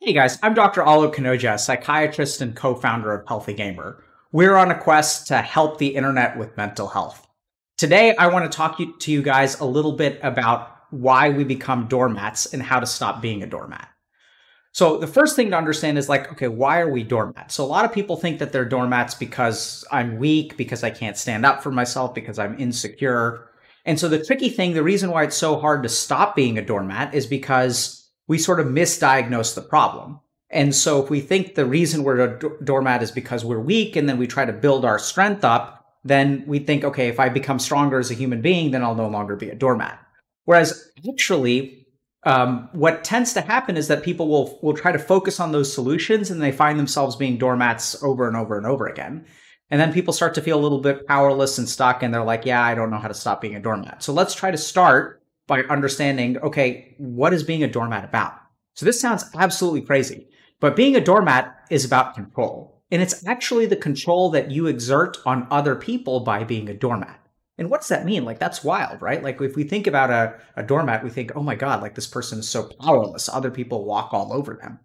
Hey guys, I'm Dr. Alok Kanojia, psychiatrist and co-founder of Healthy Gamer. We're on a quest to help the internet with mental health. Today, I want to talk to you guys a little bit about why we become doormats and how to stop being a doormat. So the first thing to understand is like, okay, why are we doormats? So a lot of people think that they're doormats because I'm weak, because I can't stand up for myself, because I'm insecure. And so the tricky thing, the reason why it's so hard to stop being a doormat is because we sort of misdiagnose the problem. And so if we think the reason we're a doormat is because we're weak and then we try to build our strength up, then we think, okay, if I become stronger as a human being, then I'll no longer be a doormat. Whereas actually, um, what tends to happen is that people will will try to focus on those solutions and they find themselves being doormats over and over and over again. And then people start to feel a little bit powerless and stuck and they're like, yeah, I don't know how to stop being a doormat. So let's try to start by understanding, okay, what is being a doormat about? So this sounds absolutely crazy, but being a doormat is about control. And it's actually the control that you exert on other people by being a doormat. And what does that mean? Like, that's wild, right? Like, if we think about a, a doormat, we think, oh my God, like this person is so powerless. Other people walk all over them.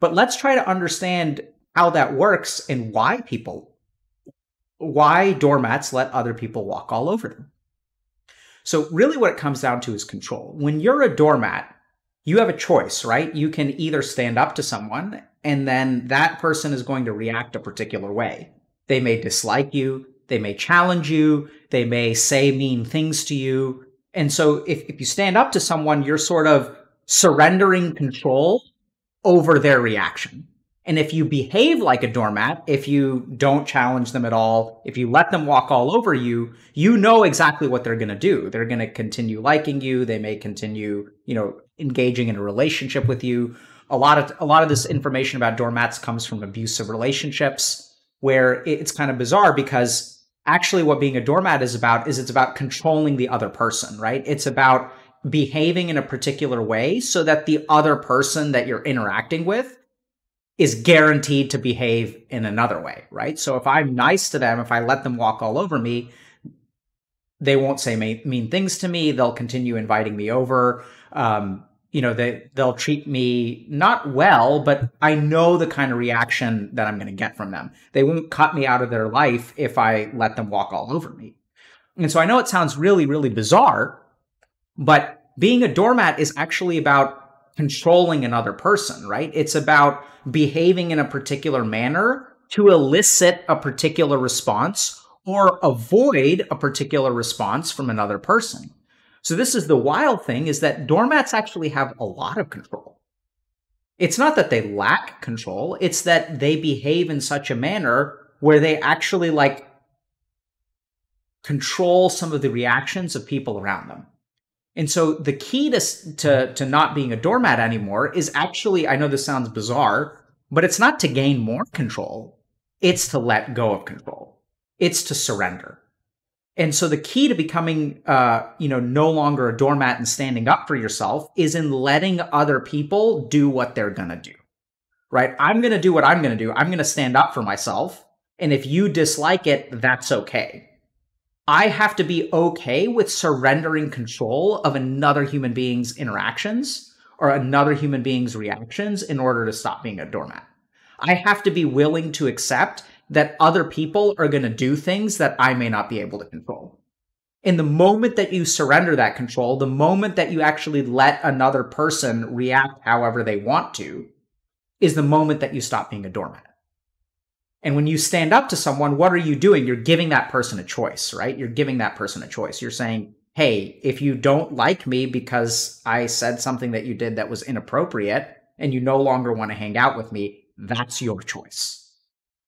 But let's try to understand how that works and why people, why doormats let other people walk all over them. So really what it comes down to is control. When you're a doormat, you have a choice, right? You can either stand up to someone and then that person is going to react a particular way. They may dislike you. They may challenge you. They may say mean things to you. And so if, if you stand up to someone, you're sort of surrendering control over their reaction. And if you behave like a doormat, if you don't challenge them at all, if you let them walk all over you, you know exactly what they're going to do. They're going to continue liking you. They may continue, you know, engaging in a relationship with you. A lot of a lot of this information about doormats comes from abusive relationships where it's kind of bizarre because actually what being a doormat is about is it's about controlling the other person, right? It's about behaving in a particular way so that the other person that you're interacting with is guaranteed to behave in another way, right? So if I'm nice to them, if I let them walk all over me, they won't say mean things to me. They'll continue inviting me over. Um, you know, they they'll treat me not well, but I know the kind of reaction that I'm going to get from them. They won't cut me out of their life if I let them walk all over me. And so I know it sounds really, really bizarre, but being a doormat is actually about controlling another person, right? It's about behaving in a particular manner to elicit a particular response or avoid a particular response from another person. So this is the wild thing is that doormats actually have a lot of control. It's not that they lack control, it's that they behave in such a manner where they actually like control some of the reactions of people around them. And so the key to, to, to not being a doormat anymore is actually, I know this sounds bizarre, but it's not to gain more control. It's to let go of control. It's to surrender. And so the key to becoming, uh, you know, no longer a doormat and standing up for yourself is in letting other people do what they're going to do. Right? I'm going to do what I'm going to do. I'm going to stand up for myself. And if you dislike it, that's okay. I have to be okay with surrendering control of another human being's interactions or another human being's reactions in order to stop being a doormat. I have to be willing to accept that other people are going to do things that I may not be able to control. In the moment that you surrender that control, the moment that you actually let another person react however they want to, is the moment that you stop being a doormat. And when you stand up to someone, what are you doing? You're giving that person a choice, right? You're giving that person a choice. You're saying, hey, if you don't like me because I said something that you did that was inappropriate and you no longer want to hang out with me, that's your choice.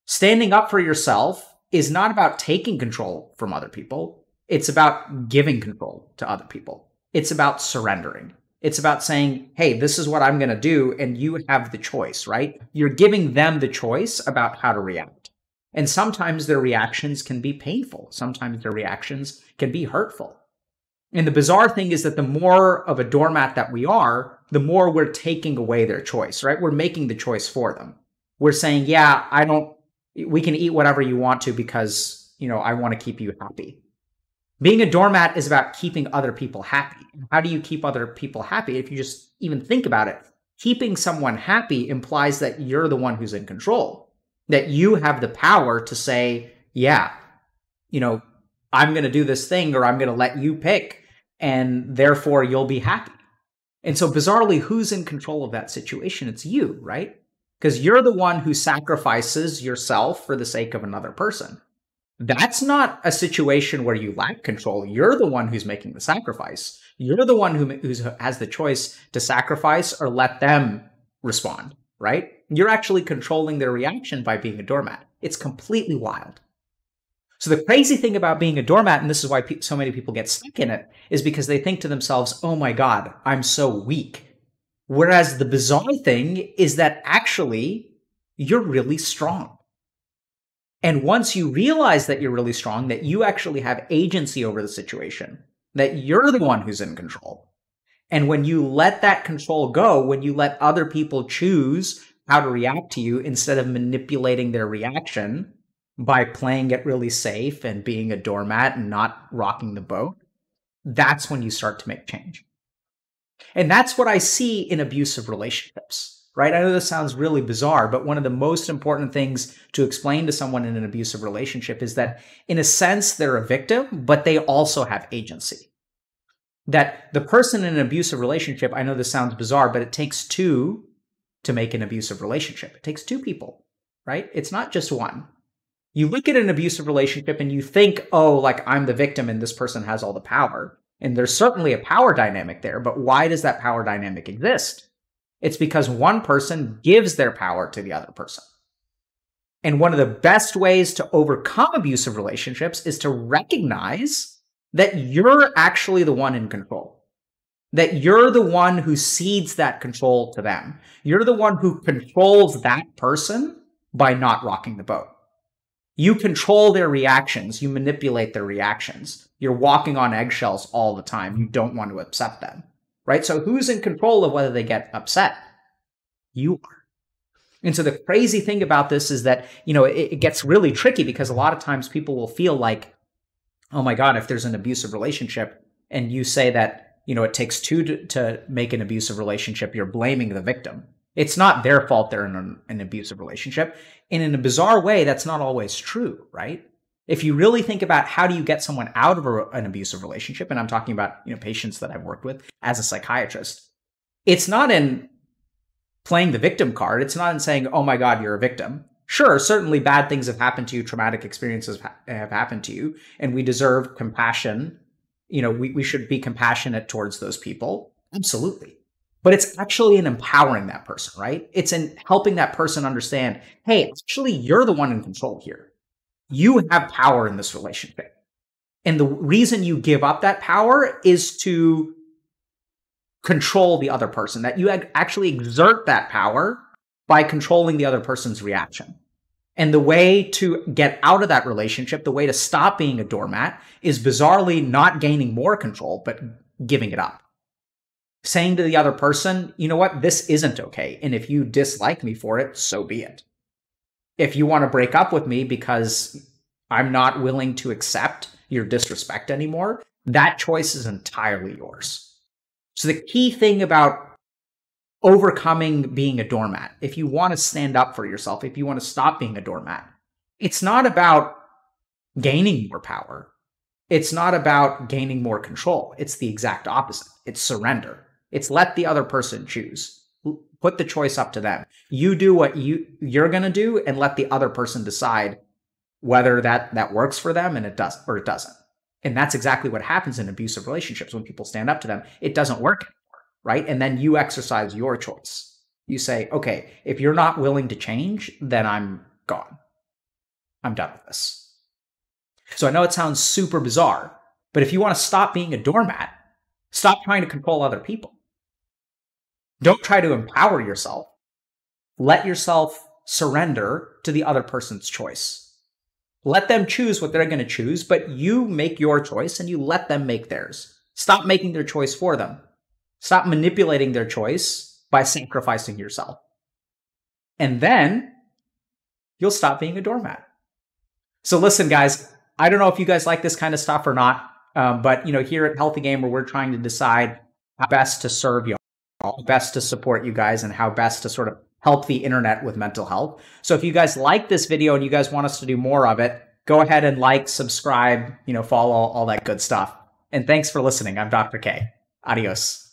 Standing up for yourself is not about taking control from other people. It's about giving control to other people. It's about surrendering. It's about saying, hey, this is what I'm going to do, and you have the choice, right? You're giving them the choice about how to react. And sometimes their reactions can be painful. Sometimes their reactions can be hurtful. And the bizarre thing is that the more of a doormat that we are, the more we're taking away their choice, right? We're making the choice for them. We're saying, yeah, I don't, we can eat whatever you want to because, you know, I want to keep you happy. Being a doormat is about keeping other people happy. How do you keep other people happy? If you just even think about it, keeping someone happy implies that you're the one who's in control, that you have the power to say, yeah, you know, I'm going to do this thing or I'm going to let you pick, and therefore you'll be happy. And so, bizarrely, who's in control of that situation? It's you, right? Because you're the one who sacrifices yourself for the sake of another person. That's not a situation where you lack control. You're the one who's making the sacrifice. You're the one who who's, has the choice to sacrifice or let them respond, right? You're actually controlling their reaction by being a doormat. It's completely wild. So the crazy thing about being a doormat, and this is why pe- so many people get stuck in it, is because they think to themselves, oh my God, I'm so weak. Whereas the bizarre thing is that actually you're really strong. And once you realize that you're really strong, that you actually have agency over the situation, that you're the one who's in control. And when you let that control go, when you let other people choose how to react to you instead of manipulating their reaction, by playing it really safe and being a doormat and not rocking the boat, that's when you start to make change. And that's what I see in abusive relationships, right? I know this sounds really bizarre, but one of the most important things to explain to someone in an abusive relationship is that, in a sense, they're a victim, but they also have agency. That the person in an abusive relationship, I know this sounds bizarre, but it takes two to make an abusive relationship. It takes two people, right? It's not just one you look at an abusive relationship and you think, oh, like I'm the victim and this person has all the power. And there's certainly a power dynamic there, but why does that power dynamic exist? It's because one person gives their power to the other person. And one of the best ways to overcome abusive relationships is to recognize that you're actually the one in control. That you're the one who cedes that control to them. You're the one who controls that person by not rocking the boat. You control their reactions. You manipulate their reactions. You're walking on eggshells all the time. You don't want to upset them, right? So who's in control of whether they get upset? You are. And so the crazy thing about this is that, you know, it, it gets really tricky because a lot of times people will feel like, oh my God, if there's an abusive relationship and you say that, you know, it takes two to, to make an abusive relationship, you're blaming the victim. It's not their fault they're in an, an abusive relationship. And in a bizarre way, that's not always true, right? If you really think about how do you get someone out of a, an abusive relationship, and I'm talking about you know patients that I've worked with as a psychiatrist, it's not in playing the victim card. It's not in saying, "Oh my God, you're a victim." Sure, certainly bad things have happened to you, traumatic experiences have happened to you, and we deserve compassion. You know, we, we should be compassionate towards those people. Absolutely but it's actually in empowering that person, right? It's in helping that person understand, hey, actually, you're the one in control here. You have power in this relationship. And the reason you give up that power is to control the other person, that you actually exert that power by controlling the other person's reaction. And the way to get out of that relationship, the way to stop being a doormat is bizarrely not gaining more control, but giving it up saying to the other person, you know what, this isn't okay. And if you dislike me for it, so be it. If you want to break up with me because I'm not willing to accept your disrespect anymore, that choice is entirely yours. So the key thing about overcoming being a doormat, if you want to stand up for yourself, if you want to stop being a doormat, it's not about gaining more power. It's not about gaining more control. It's the exact opposite. It's surrender. It's let the other person choose. Put the choice up to them. You do what you you're going to do and let the other person decide whether that that works for them and it does or it doesn't. And that's exactly what happens in abusive relationships when people stand up to them. It doesn't work anymore, right? And then you exercise your choice. You say, "Okay, if you're not willing to change, then I'm gone. I'm done with this." So I know it sounds super bizarre, but if you want to stop being a doormat, stop trying to control other people. Don't try to empower yourself. Let yourself surrender to the other person's choice. Let them choose what they're going to choose, but you make your choice and you let them make theirs. Stop making their choice for them. Stop manipulating their choice by sacrificing yourself. And then you'll stop being a doormat. So listen, guys, I don't know if you guys like this kind of stuff or not, um, but you know, here at Healthy Gamer, we're trying to decide how best to serve you how best to support you guys and how best to sort of help the internet with mental health. So if you guys like this video and you guys want us to do more of it, go ahead and like, subscribe, you know, follow all that good stuff. And thanks for listening. I'm Dr. K. Adios.